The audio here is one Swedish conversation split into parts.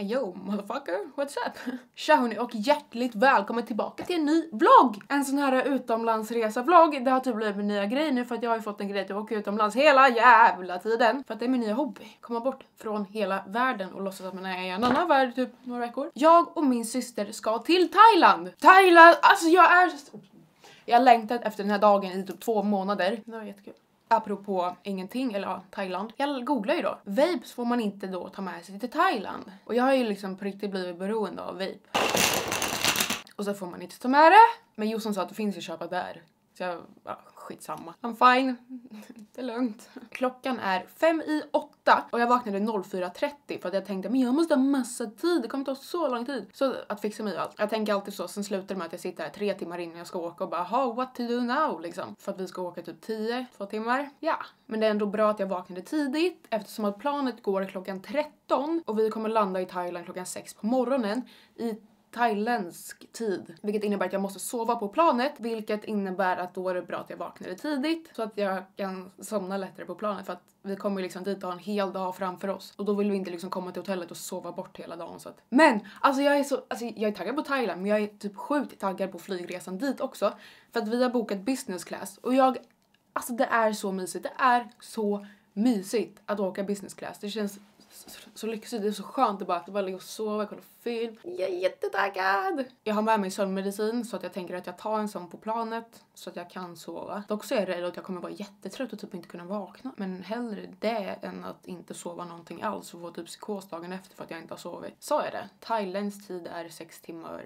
Yo motherfucker, what's up? Tja hörni och hjärtligt välkommen tillbaka till en ny vlogg! En sån här utomlandsresa-vlogg. Det har typ blivit min nya grej nu för att jag har ju fått en grej att åka utomlands hela jävla tiden. För att det är min nya hobby. Komma bort från hela världen och låtsas att man är i en annan värld typ några veckor. Jag och min syster ska till Thailand! Thailand! Alltså jag är... Jag har längtat efter den här dagen i typ två månader. Det var jättekul. Apropå ingenting, eller ja, Thailand. Jag googlar ju då. Vapes får man inte då ta med sig till Thailand. Och jag har ju liksom på riktigt blivit beroende av vape. Och så får man inte ta med det. Men Jossan sa att det finns att köpa där. Så jag, ja, skitsamma. I'm fine. det är lugnt. Klockan är fem i åtta och jag vaknade 04.30 för att jag tänkte men jag måste ha massa tid, det kommer ta så lång tid. Så att fixa mig och allt. Jag tänker alltid så, sen slutar det med att jag sitter här tre timmar innan jag ska åka och bara ha what to do now liksom. För att vi ska åka typ 10, två timmar. Ja, men det är ändå bra att jag vaknade tidigt eftersom att planet går klockan 13 och vi kommer landa i Thailand klockan 6 på morgonen i thailändsk tid. Vilket innebär att jag måste sova på planet, vilket innebär att då är det bra att jag vaknar tidigt så att jag kan somna lättare på planet för att vi kommer liksom dit och har en hel dag framför oss och då vill vi inte liksom komma till hotellet och sova bort hela dagen så att. Men alltså jag är så, alltså jag är taggad på Thailand men jag är typ sjukt taggad på flygresan dit också för att vi har bokat business class och jag, alltså det är så mysigt, det är så mysigt att åka business class. Det känns så lyxigt, det är så skönt att bara, bara ligga och sova, kolla film. Jag är jättetaggad! Jag har med mig sömnmedicin så att jag tänker att jag tar en sån på planet så att jag kan sova. Dock så är jag rädd att jag kommer vara jättetrött och typ inte kunna vakna. Men hellre det än att inte sova någonting alls och få typ psykos dagen efter för att jag inte har sovit. Sa jag det? Thailändsk tid är sex timmar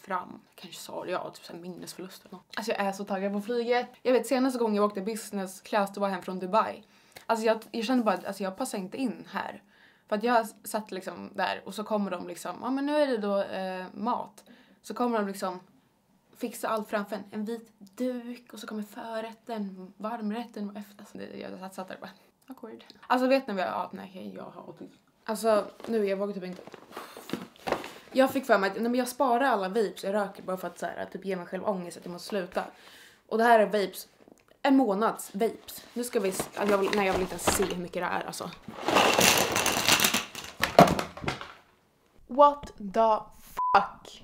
fram. Kanske sa det, ja, typ såhär minnesförlust eller något. Alltså jag är så taggad på flyget. Jag vet senaste gången jag åkte business class, då var jag hem från Dubai. Alltså jag, jag kände bara att alltså jag passar inte in här. För att jag satt liksom där och så kommer de liksom, ja ah, men nu är det då eh, mat. Så kommer de liksom fixa allt framför en. En vit duk och så kommer förrätten, varmrätten och efter. Alltså jag satt, satt där och bara, awkward. Alltså vet ni vad jag, ja, nej jag har autism. Alltså nu, jag vågar typ inte. Jag fick för mig att nej, men jag sparar alla vapes jag röker bara för att så här, typ ge mig själv ångest att jag måste sluta. Och det här är vapes, en månads vapes. Nu ska vi, jag vill, nej jag vill inte ens se hur mycket det är alltså. What the fuck?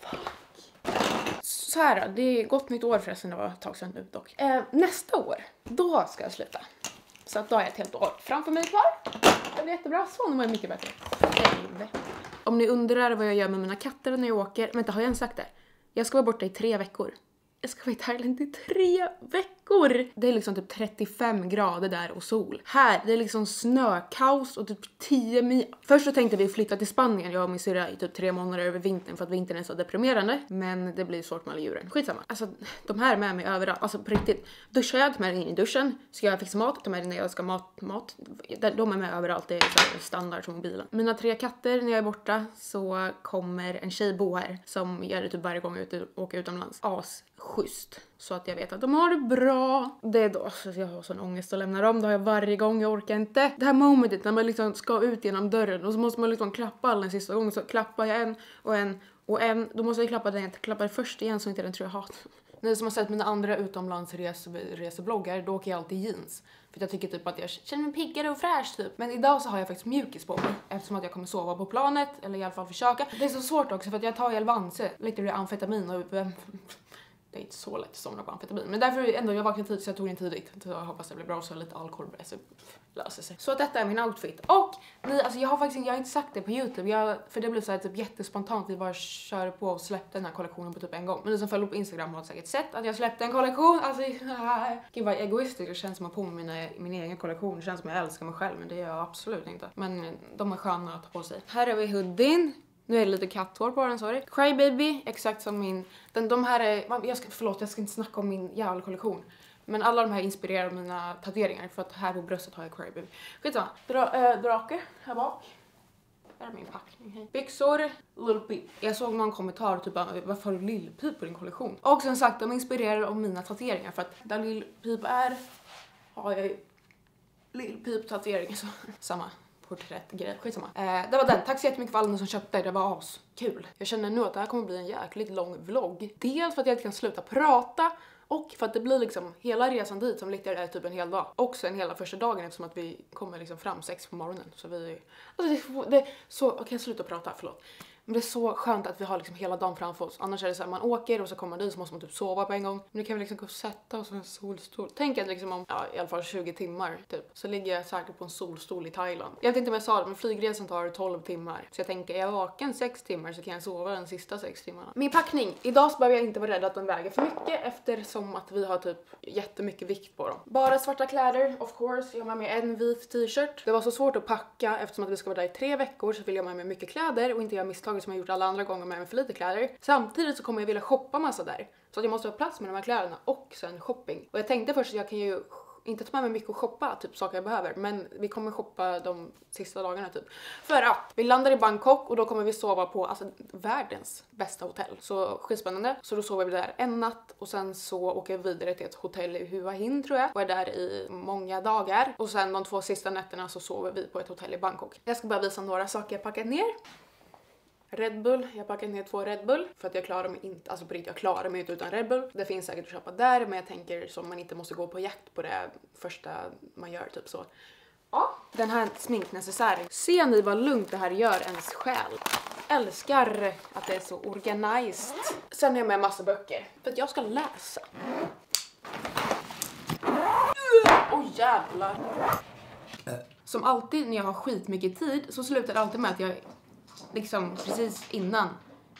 Fuck. Så här, det är gott nytt år förresten, det var ett tag sedan nu dock. Eh, nästa år, då ska jag sluta. Så att då har jag ett helt år framför mig kvar. Det blir jättebra, så nu mår jag mycket bättre. Om ni undrar vad jag gör med mina katter när jag åker, vänta har jag ens sagt det? Jag ska vara borta i tre veckor. Jag ska vara i Thailand i tre veckor! Det är liksom typ 35 grader där och sol. Här, det är liksom snökaos och typ 10 mil. Först så tänkte vi flytta till Spanien, jag och min syrra i typ tre månader över vintern för att vintern är så deprimerande. Men det blir svårt med alla djuren. Skitsamma. Alltså, de här är med mig överallt. Alltså på riktigt. Duschar jag, tar med in i duschen. Ska jag fixa mat, tar med när jag ska mat, mat. De är med överallt, det är så standard som mobilen. Mina tre katter, när jag är borta så kommer en tjej bo här som gör det typ varje gång jag åker utomlands. As schysst. Så att jag vet att de har det bra. Det är då, alltså jag har sån ångest att lämna dem, det har jag varje gång, jag orkar inte. Det här momentet när man liksom ska ut genom dörren och så måste man liksom klappa alla en sista gång, så klappar jag en och en och en, då måste jag klappa den, jag klappar först igen så inte den tror jag hat. Ni som har sett mina andra utomlandsresebloggar, då åker jag alltid jeans. För jag tycker typ att jag känner mig piggare och fräsch typ. Men idag så har jag faktiskt mjukis på mig eftersom att jag kommer sova på planet, eller i alla fall försöka. Det är så svårt också för att jag tar Elvanse, lite amfetamin och det är inte så lätt att somna på amfetamin. Men därför ändå, jag vaknade tidigt så jag tog den tidigt. Så jag hoppas det blir bra så lite alkohol så löser sig. Så detta är min outfit. Och ni, alltså jag har faktiskt jag har inte sagt det på youtube, jag, för det blev så här typ jättespontant. Vi bara körde på och släppte den här kollektionen på typ en gång. Men ni som följer på instagram har säkert sett att jag släppte en kollektion. Alltså gud vad egoistiskt det känns som att på mina, min egen kollektion. Det känns som att jag älskar mig själv men det gör jag absolut inte. Men de är sköna att ha på sig. Här har vi hoodien. Nu är det lite katthår på den, sorry. Crybaby, exakt som min... Den, de här är... Jag ska, förlåt, jag ska inte snacka om min jävla kollektion. Men alla de här inspirerar mina tatueringar för att här på bröstet har jag Crybaby. Skitsamma. Dra, äh, drake här bak. Här är min packning. Hej. Byxor, Little Peep. Jag såg någon kommentar typ ah, varför har du Lil Peep på din kollektion? Och som sagt, de inspirerar av mina tatueringar för att där Lil Peep är har jag Lil Peep tatueringar så samma porträttgrej. Skitsamma. Eh, det var den. Tack så jättemycket för alla som köpte. Det var askul. Jag känner nu att det här kommer bli en jäkligt lång vlogg. Dels för att jag inte kan sluta prata Och för att det blir liksom hela resan dit som lite är typ en hel dag. Och sen hela första dagen eftersom att vi kommer liksom fram sex på morgonen. Så vi... Alltså det, det är så... Okej, okay, sluta prata, förlåt. Men det är så skönt att vi har liksom hela dagen framför oss. Annars är det så här, man åker och så kommer man dit så måste man typ sova på en gång. Men nu kan vi liksom gå och sätta oss på en solstol. Tänk att liksom om, ja, i alla fall 20 timmar typ, så ligger jag säkert på en solstol i Thailand. Jag vet inte om jag sa det, men flygresan tar 12 timmar. Så jag tänker, är jag vaken 6 timmar så kan jag sova de sista 6 timmarna. Min packning. Idag så behöver jag inte vara rädd att den väger för mycket eftersom att vi har typ jättemycket vikt på dem. Bara svarta kläder, of course. Jag har med mig en vit t-shirt. Det var så svårt att packa eftersom att vi ska vara där i tre veckor så vill jag ha med mig mycket kläder och inte göra misstag misstaget som jag gjort alla andra gånger med mig för lite kläder. Samtidigt så kommer jag vilja shoppa massa där. Så att jag måste ha plats med de här kläderna och sen shopping. Och jag tänkte först att jag kan ju inte ta med mig mycket och shoppa, typ saker jag behöver, men vi kommer shoppa de sista dagarna typ. För att vi landar i Bangkok och då kommer vi sova på alltså, världens bästa hotell. Så skitspännande. Så då sover vi där en natt och sen så åker vi vidare till ett hotell i Hua Hin tror jag och är där i många dagar. Och sen de två sista nätterna så sover vi på ett hotell i Bangkok. Jag ska bara visa några saker jag packat ner. Red Bull, jag packade ner två Red Bull för att jag klarar mig inte, alltså på riktigt, jag klarar mig inte utan Red Bull. Det finns säkert att köpa där men jag tänker som man inte måste gå på jakt på det första man gör typ så. Ja, den här sminknecessären. Ser ni vad lugnt det här gör ens själ? Älskar att det är så organized. Sen har jag med massa böcker för att jag ska läsa. Åh oh, jävlar. Som alltid när jag har skitmycket tid så slutar det alltid med att jag liksom precis innan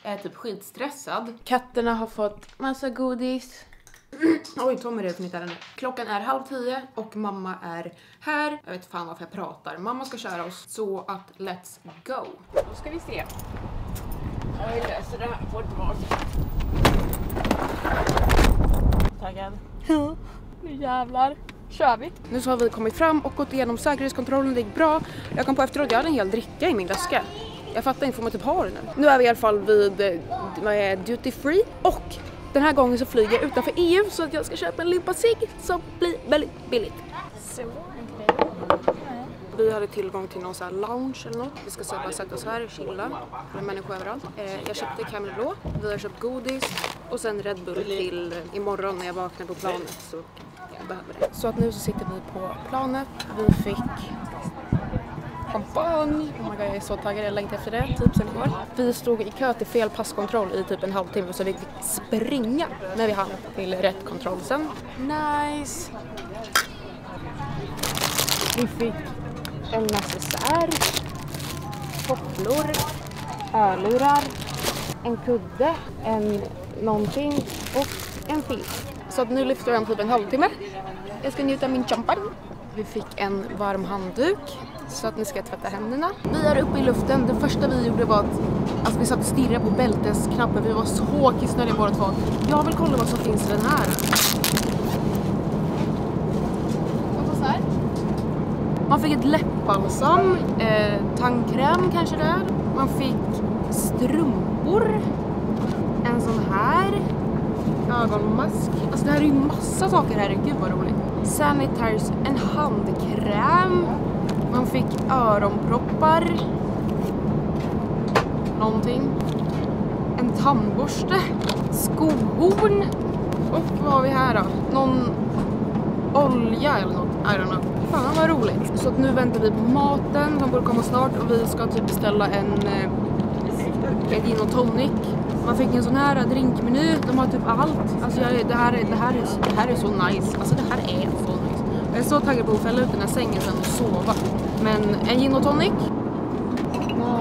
är typ skitstressad. Katterna har fått massa godis. Oj, Tommy är mitt ärende. Klockan är halv tio och mamma är här. Jag vet fan varför jag pratar. Mamma ska köra oss så att let's go. Då ska vi se. Jag läser det här på ett tag. Taggad? Ja. Nu jävlar kör vi. Nu så har vi kommit fram och gått igenom säkerhetskontrollen, det gick bra. Jag kom på efteråt, jag hade en hel dricka i min väska. Jag fattar inte, får man typ ha det nu? Nu är vi i alla fall vid eh, duty free och den här gången så flyger jag utanför EU så att jag ska köpa en limpa cigg som blir väldigt billigt. Så, vi hade tillgång till någon sån här lounge eller något. Vi ska så bara sätta oss här och chilla. Det är människor överallt. Eh, jag köpte Camel Blå, vi har köpt godis och sen Red Bull till imorgon när jag vaknar på planet så jag behöver det. Så att nu så sitter vi på planet. Vi fick champagne. Oh my god, jag är så taggad, jag längtar efter det, typ sen igår. Vi stod i kö till fel passkontroll i typ en halvtimme så vi fick springa när vi hann till rätt kontroll sen. Nice! Vi fick en necessär, tofflor, hörlurar, en kudde, en någonting och en filt. Så att nu lyfter jag om typ en halvtimme. Jag ska njuta av min champagne. Vi fick en varm handduk så att ni ska tvätta händerna. Vi är uppe i luften. Det första vi gjorde var att alltså, vi satt och stirrade på bältesknappen. Vi var så kissnödiga båda två. Jag vill kolla vad som finns i den här. Man fick ett läppbalsam, eh, tandkräm kanske där. Man fick strumpor, en sån här, ögonmask. Alltså det här är ju massa saker, herregud vad roligt. Sanitars, en handkräm, man fick öronproppar. Någonting. En tandborste. Skohorn. Och vad har vi här då? Någon olja eller något. I don't know. Fan vad roligt. Så att nu väntar vi på maten som borde komma snart och vi ska typ beställa en eh, en gin och tonic. Man fick en sån här drinkmeny, de har typ allt. Alltså jag, det, här, det, här är, det här är så nice. Alltså det här är så nice. Jag är så taggad på att fälla ut den här sängen sen och sova. Men en gin och tonic. Och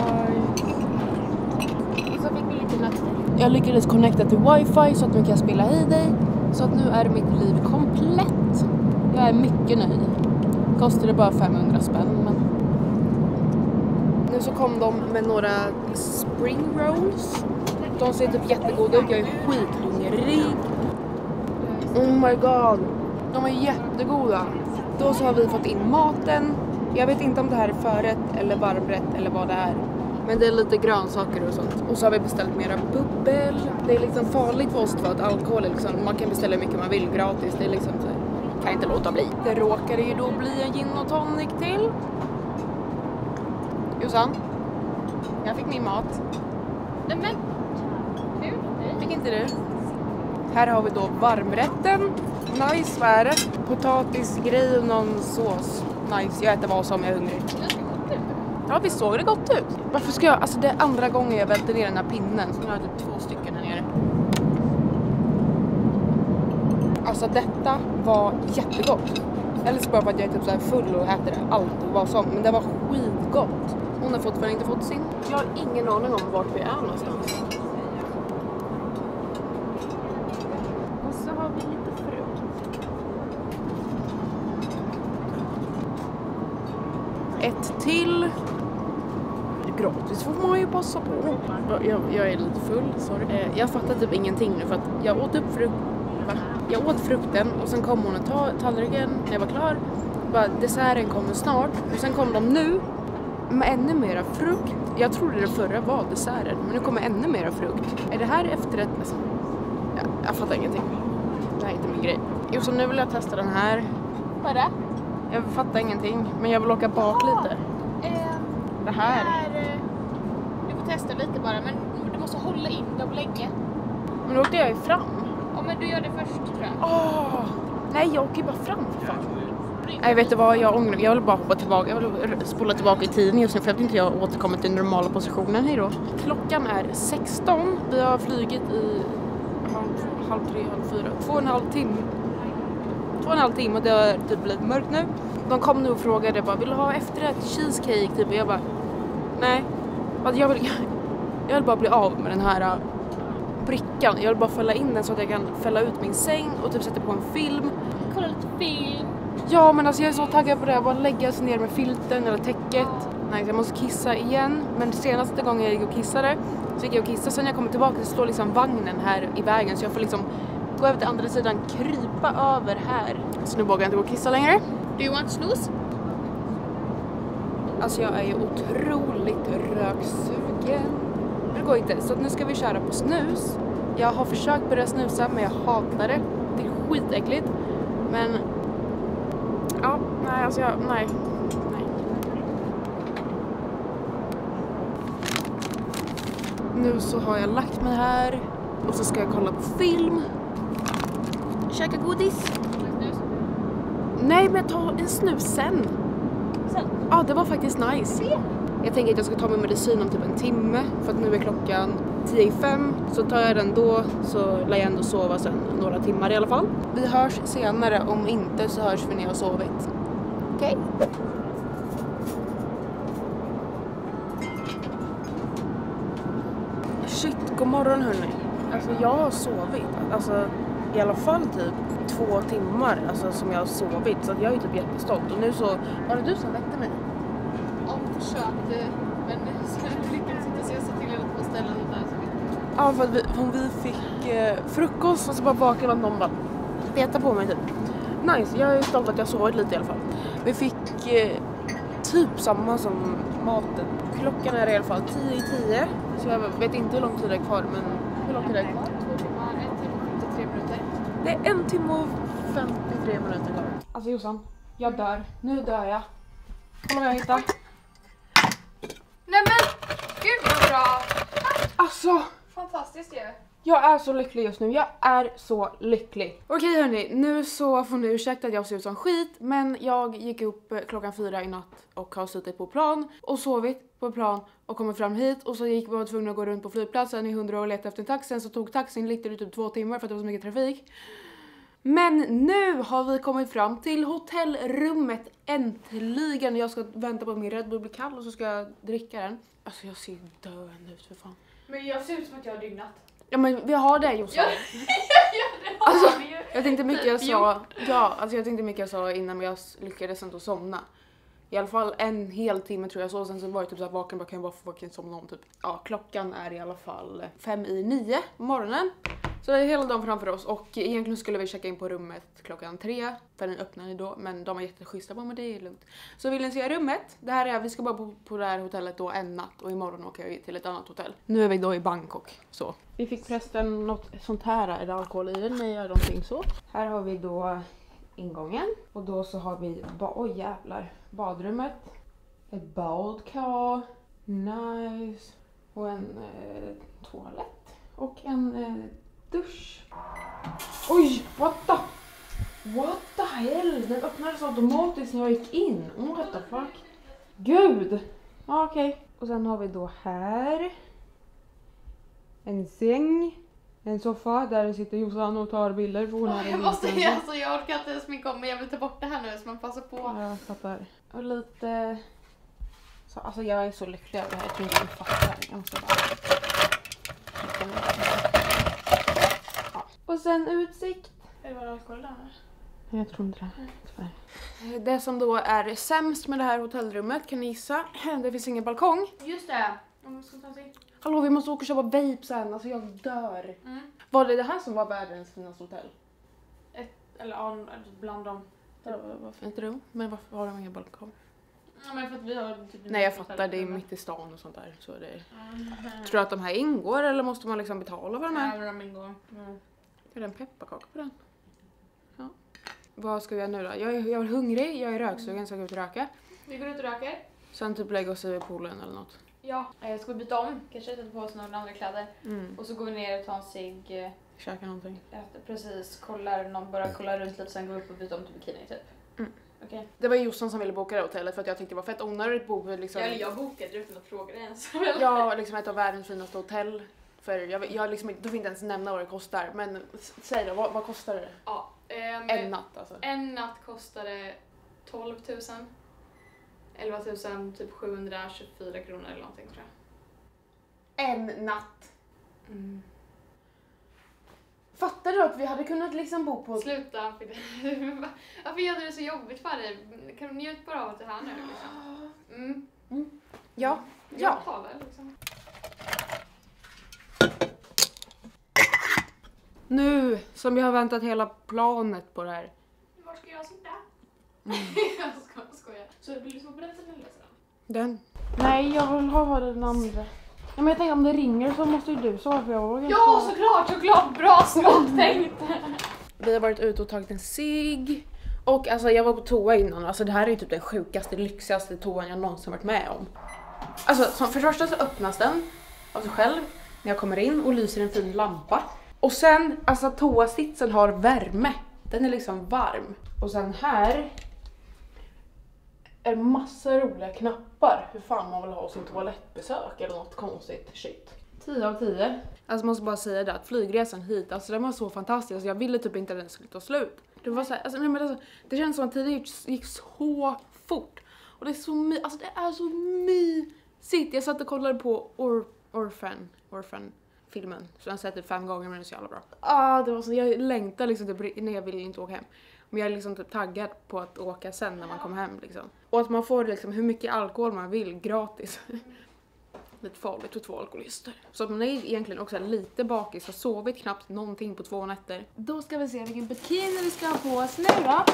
så fick vi lite nötter. Jag lyckades connecta till wifi så att nu kan jag spela i dig. Så att nu är mitt liv komplett. Jag är mycket nöjd. Kostade bara 500 spänn men... Nu så kom de med några spring rolls. De ser typ jättegoda ut, jag är skithungrig. Oh my god. De är jättegoda. Då så har vi fått in maten. Jag vet inte om det här är förrätt eller varmrätt eller vad det är. Men det är lite grönsaker och sånt. Och så har vi beställt mera bubbel. Det är liksom farligt för oss för att alkohol är liksom, man kan beställa hur mycket man vill gratis. Det är liksom så här, kan inte låta bli. Det råkade ju då bli en gin och tonic till. Jossan, jag fick min mat. Nej men. Fick inte du? Här har vi då varmrätten. Nice, vad är det? Potatisgrej och någon sås. Nice, jag äter vad som jag är hungrig. Ja, visst såg det gott ut? Varför ska jag, alltså det är andra gången jag välter ner den här pinnen. Så nu har typ två stycken här nere. Alltså detta var jättegott. Eller så bara för att jag är typ så här full och äter allt och vad som. Men det var skitgott. Hon har fortfarande inte fått sin. Jag har ingen aning om vart vi är någonstans. Och så har vi lite frukt. Till. Gratis får man ju passa på. Jag, jag är lite full, sorry. Eh, Jag fattar typ ingenting nu för att jag åt upp frukt. Va? Jag åt frukten och sen kom hon och ta tallriken när jag var klar. Bara, desserten kommer snart. Och sen kom de nu med ännu mera frukt. Jag trodde det förra var desserten, men nu kommer ännu mera frukt. Är det här efterrätt? Alltså, jag, jag fattar ingenting. Det här är inte min grej. Jo, så nu vill jag testa den här. Vad är det? Jag fattar ingenting, men jag vill åka bak lite. Det här. är, eh, du får testa lite bara, men du måste hålla in dem länge. Men då åkte jag ju fram. Ja, men du gör det först tror jag. Åh! Nej, jag åker ju bara fram för fan. Nej, vet du vad? Jag ångrar Jag vill bara hoppa tillbaka. Jag vill spola tillbaka i tiden just nu för att inte jag återkommer till normala positionen. Hej då. Klockan är 16. Vi har flugit i halv, halv tre, halv fyra. Två och en halv timme. Två och en halv timme och det har typ blivit mörkt nu. De kom nu och frågade bara, vill du ha efterrätt? Cheesecake typ. Och jag bara, nej. Alltså, Jag vill, jag vill bara bli av med den här äh, brickan. Jag vill bara fälla in den så att jag kan fälla ut min säng och typ sätta på en film. Kolla lite film. Ja men alltså jag är så taggad på det, bara lägga sig ner med filten eller täcket. Nej, jag måste kissa igen. Men senaste gången jag gick och kissade så gick jag och kissade. Sen när jag kommer tillbaka så står liksom vagnen här i vägen så jag får liksom gå över till andra sidan, krypa över här. Så nu vågar jag inte gå och kissa längre. Do you want snus? Alltså jag är ju otroligt röksugen. Men det går inte, så nu ska vi köra på snus. Jag har försökt börja snusa men jag hatar det. Det är skitäckligt. Men... Ja, nej alltså jag... Nej. Nej. Nu så har jag lagt mig här och så ska jag kolla på film. Käka godis. Nej men ta en snus sen. Sen? Ja, det var faktiskt nice. Jag tänker att jag ska ta min medicin om typ en timme för att nu är klockan 10 i fem. Så tar jag den då så lär jag ändå sova sen några timmar i alla fall. Vi hörs senare, om inte så hörs vi när jag har sovit. Okej? Shit, god morgon hörni. Alltså jag har sovit, alltså i alla fall typ två timmar alltså, som jag har sovit så att jag är typ jättestolt och nu så var det du som väckte mig. Ja, försökte. Men sen lyckades inte så jag sa till er på ställen där. Så. Ja för att vi, för vi fick eh, frukost och så bara vaknade man någon bara peta på mig typ. Nice, jag är stolt att jag sovit lite i alla fall. Vi fick eh, typ samma som maten. Klockan är i alla fall 10 i 10 så jag vet inte hur lång tid det är kvar men hur lång tid är det kvar? Det är en timme och 53 minuter kvar. Alltså Jossan, jag dör. Nu dör jag. Kolla vad jag hittar. Nej men, gud vad bra! Alltså! Fantastiskt ju. Jag är så lycklig just nu, jag är så lycklig. Okej hörni, nu så får ni ursäkta att jag ser ut som skit men jag gick upp eh, klockan fyra i natt och har suttit på plan och sovit på plan och kommit fram hit och så gick vi tvungna att gå runt på flygplatsen i hundra och leta efter en taxi så tog taxin lite typ två timmar för att det var så mycket trafik. Men nu har vi kommit fram till hotellrummet äntligen. Jag ska vänta på att min Red Bull blir kall och så ska jag dricka den. Alltså jag ser döende ut för fan. Men jag ser ut som att jag har dygnat. Ja men vi har det Jossan. Ja, ja det har Alltså, vi ju. Jag tänkte mycket jag sa, ja, alltså jag tänkte mycket jag sa innan men jag lyckades inte somna. I alla fall en hel timme tror jag så, sen så var jag typ såhär vaken, bara kan jag bara få fucking somna om typ. Ja, klockan är i alla fall fem i nio på morgonen. Så det är hela dagen framför oss och egentligen skulle vi checka in på rummet klockan tre, för den öppnade då, men de var jätteschyssta bara men det är lugnt. Så vill ni se rummet? Det här är, vi ska bara bo på det här hotellet då en natt och imorgon åker vi till ett annat hotell. Nu är vi då i Bangkok, så. Vi fick förresten något sånt här, är det alkohol i den? Nej, någonting så. Här har vi då ingången och då så har vi, ba- oj jävlar, badrummet. Ett badkar, nice. Och en eh, toalett och en eh, dusch. Oj, what the... What the hell? Den öppnades automatiskt när jag gick in. Oh, what the fuck? Gud! Ja, okej. Och sen har vi då här. En säng. En soffa där sitter Jossan och tar bilder för hon är Jag måste ju, alltså jag orkar inte sminka om mig, jag vill ta bort det här nu så man passar på. Ja, jag fattar. Och lite... Så, alltså jag är så lycklig över det här. Jag tror inte ni fattar. Jag måste bara... Sen utsikt. Är det bara alkohol där? Jag tror inte det. Tyvärr. Det som då är sämst med det här hotellrummet, kan ni gissa? Det finns ingen balkong. Just det! Om ska ta sig. Hallå, vi måste åka och köpa vape sen. Alltså jag dör. Mm. Var det det här som var världens finaste hotell? Eller ja, bland dem. Det var fint rum, men varför har de ingen balkong? Ja men för att vi har typ Nej jag fattar, det är mitt i stan och sånt där. Så det är... Mm. Tror du att de här ingår eller måste man liksom betala för de här? Ja, de ingår. Mm. Är det en pepparkaka på den? Ja. Vad ska vi göra nu då? Jag är, jag är hungrig, jag är röksugen så jag går ut och röka. Vi går ut och röker. Sen typ lägga oss i poolen eller något. Ja. Eh, ska vi byta om? Kanske sätta på oss några andra kläder. Mm. Och så går vi ner och tar en cigg. eh, Käka någonting. äter Precis, kollar, någon bara kollar runt lite sen går vi upp och byter om till bikini typ. Mm. Okej. Det var Jossan som ville boka det hotellet för att jag tyckte det var fett onödigt att bo liksom... Eller jag bokade utan att fråga dig ens. Ja, liksom ett av världens finaste hotell. För jag, jag liksom, du får inte ens nämna vad det kostar. Men säg då, vad, vad kostar det? Ja. ehm, En natt alltså. En natt kostade 12 000. 11 000, typ 724 kronor eller någonting tror jag. En natt. Fattar du att vi hade kunnat liksom bo på... Sluta. Varför gör du det så jobbigt för dig? Kan du njuta bara av att du är här nu liksom? Mm. Ja, Jag ja. tar väl liksom. Nu som jag har väntat hela planet på det här. Var ska jag sitta? Mm. jag ska, skojar. Så vill du på den sidan? Den. Nej, jag vill ha den andra. Ja, men jag tänker om det ringer så måste ju du svara för jag vågar inte Ja, såklart, såklart! Bra smart tänkt! Vi har varit ute och tagit en cigg. Och alltså jag var på toa innan, alltså det här är ju typ den sjukaste, lyxigaste toan jag någonsin varit med om. Alltså som för det första så öppnas den av sig själv när jag kommer in och lyser en fin lampa. Och sen, alltså toasitsen har värme. Den är liksom varm. Och sen här är massa roliga knappar hur fan man vill ha sin toalettbesök eller något konstigt shit. 10 av 10. Alltså måste bara säga det att flygresan hit, alltså den var så fantastisk. Alltså, jag ville typ inte att den skulle ta slut. Det var så här, alltså, nej, men alltså, det känns som att tiden gick, gick så fort. Och det är så my, alltså det är så mysigt. Jag satt och kollade på Or, Orphan, Orphan filmen. Så jag har sett det fem gånger men den är så jävla bra. Ah, det var så, jag längtar liksom typ, nej jag vill inte åka hem. Men jag är liksom typ taggad på att åka sen när man kommer hem liksom. Och att man får liksom hur mycket alkohol man vill gratis. Lite farligt för två alkoholister. Så att man är egentligen också lite bakis, har sovit knappt någonting på två nätter. Då ska vi se vilken bikini vi ska ha på oss nu då. Jag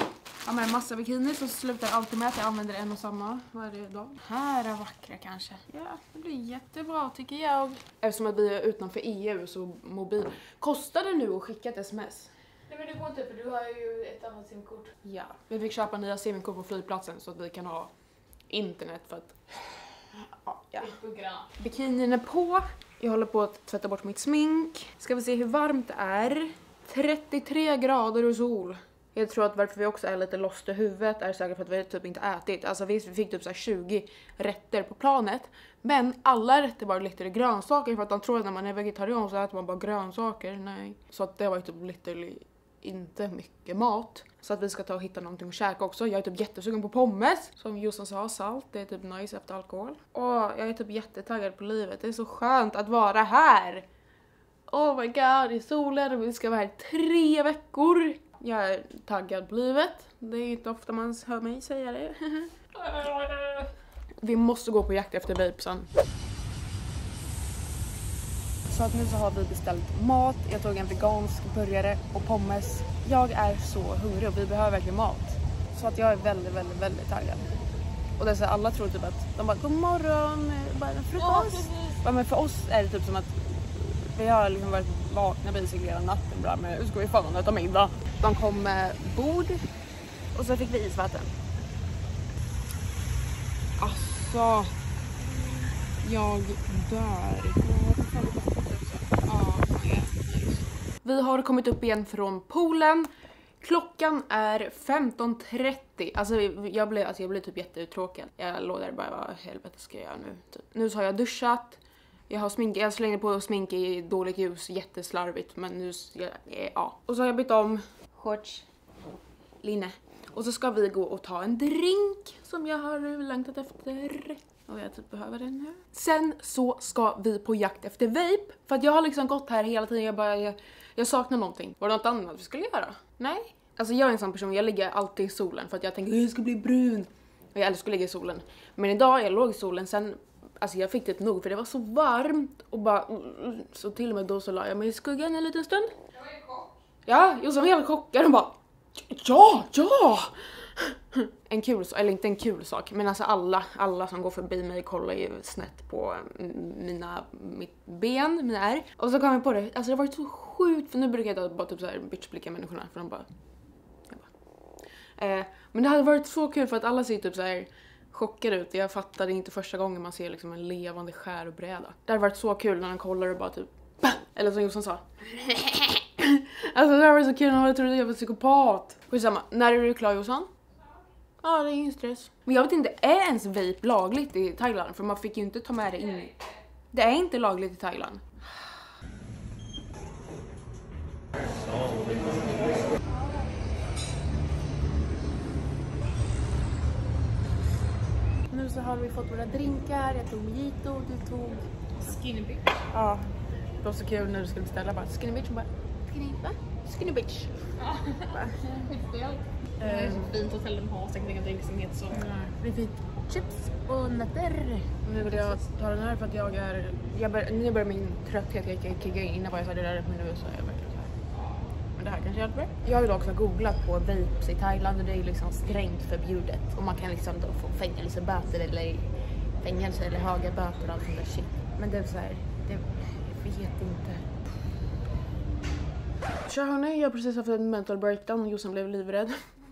har med en massa bikini så slutar alltid med att jag använder en och samma varje dag. Här är vackra kanske. Ja, det blir jättebra tycker jag. Eftersom att vi är utanför EU så mobil. Kostar det nu att skicka ett sms? Nej men det går inte för du har ju ett annat simkort. Ja. Vi fick köpa nya simkort på flygplatsen så att vi kan ha internet för att... Ja. Bikinin är på. Jag håller på att tvätta bort mitt smink. Ska vi se hur varmt det är. 33 grader och sol. Jag tror att varför vi också är lite lost i huvudet är säkert för att vi typ inte ätit. Alltså visst, vi fick typ så här 20 rätter på planet. Men alla rätter var lite grönsaker för att de tror att när man är vegetarian så äter man bara grönsaker. Nej. Så att det var ju typ literally inte mycket mat. Så att vi ska ta och hitta någonting att käka också. Jag är typ jättesugen på pommes. Som Jossan sa, salt. Det är typ nice efter alkohol. Och jag är typ jättetaggad på livet. Det är så skönt att vara här. Oh my god, i solen och vi ska vara här i tre veckor. Jag är taggad på livet. Det är inte ofta man hör mig säga det. Vi måste gå på jakt efter vapesen. Så att nu så har vi beställt mat. Jag tog en vegansk burgare och pommes. Jag är så hungrig och vi behöver verkligen mat. Så att jag är väldigt, väldigt, väldigt taggad. Och det är så här, alla tror typ att de bara god morgon, eh, bara frukost. Ja, men för oss är det typ som att vi har liksom varit vakna basically hela natten bara med hur ska vi fan äta middag? De kom med bord och så fick vi isvatten. Alltså, jag dör. Vi har kommit upp igen från poolen. Klockan är 15.30. Alltså jag blev, alltså jag blev typ jätteuttråkad. Jag låg där och bara, vad helvete ska jag göra nu? Typ. Nu så har jag duschat. Jag har smink, jag slängde på smink i dåligt ljus, jätteslarvigt men nu, eh, ja. Och så har jag bytt om shorts, linne. Och så ska vi gå och ta en drink som jag har längtat efter. Och jag typ behöver den nu. Sen så ska vi på jakt efter vape. För att jag har liksom gått här hela tiden, jag bara, jag, jag saknar någonting. Var det något annat vi skulle göra? Nej. Alltså jag är en sån person, jag ligger alltid i solen för att jag tänker jag ska bli brun. Och jag älskar att ligga i solen. Men idag, jag låg i solen, sen Alltså jag fick det nog för det var så varmt och bara så till och med då så la jag mig i skuggan en liten stund. Jag var ju chock. Ja, jag som helt chockad och bara Ja, ja! En kul sak, eller inte en kul sak, men alltså alla, alla som går förbi mig kollar ju snett på mm, mina, mitt ben, mina ärr. Och så kom jag på det, alltså det har varit så sjukt, för nu brukar jag bara typ såhär bitchblicka människorna för de bara... bara. Eh, men det hade varit så kul för att alla ser typ såhär chockade ut. Jag fattade inte första gången man ser liksom en levande skärbräda. Det hade varit så kul när han kollar och bara typ Eller som Jossan sa. alltså det hade varit så kul när jag trodde jag var psykopat. Skitsamma, när är du klar Jossan? Ja, det är ingen stress. Men jag vet inte, är ens vape lagligt i Thailand? För man fick ju inte ta med det in. Det är inte lagligt i Thailand. Nu så har vi fått våra drinkar, jag tog mojito, du tog... Skinny bitch. Ja, det var så kul när du skulle beställa bara skinny bitch, och bara skinny, va? Skinny bitch. Ja. Det är så fint hotell de har, säkert inga drinks som heter så. Vi fick chips och nötter. Nu vill jag ta den här för att jag är... Jag bör, nu börjar min trötthet kicka in. Innan var jag så det där men nu så är jag verkligen här. Men det här kanske hjälper. Jag har ju också googlat på vapes i Thailand och det är ju liksom strängt förbjudet. Och man kan liksom då få fängelseböter eller fängelse eller höga böter och allt sånt där shit. Men det är så här, det, jag vet inte. Tja hörni, jag har precis haft en mental breakdown och Jossan blev livrädd.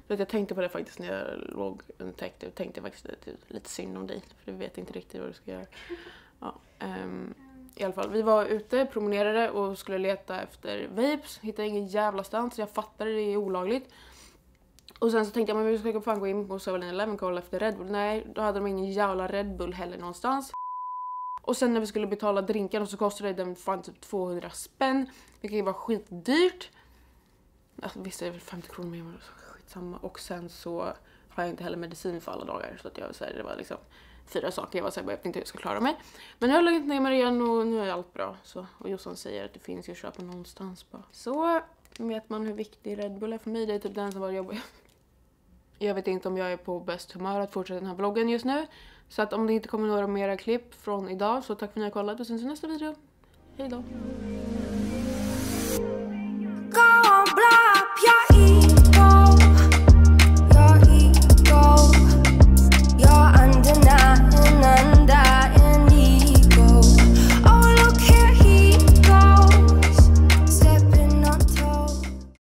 Vet, jag tänkte på det faktiskt när jag låg under täcket. Jag tänkte faktiskt lite, lite synd om dig, för du vet inte riktigt vad du ska göra. Ja, um, I alla fall, vi var ute, promenerade och skulle leta efter vapes. Hittade ingen jävla stans, jag fattade det är olagligt. Och sen så tänkte jag, men vi ska fan gå in på 7-Eleven och kolla efter Red Bull. Nej, då hade de ingen jävla Red Bull heller någonstans. Och sen när vi skulle betala drinkarna så kostade den fan typ 200 spänn. Vilket ju var skitdyrt. Alltså, visst är det väl 50 kronor mer, men samma. Och sen så har jag inte heller medicin för alla dagar. Så att jag så här, det var liksom fyra saker. Jag var såhär, jag vet inte hur jag ska klara mig. Men jag har lugnat ner mig igen och nu är allt bra. Så, och Jossan säger att det finns ju att köpa någonstans bara. Så vet man hur viktig Red Bull är för mig. Det är typ den som var jobbig. Jag vet inte om jag är på bäst humör att fortsätta den här vloggen just nu. Så att om det inte kommer några mera klipp från idag så tack för att ni har kollat och syns i nästa video. Hejdå!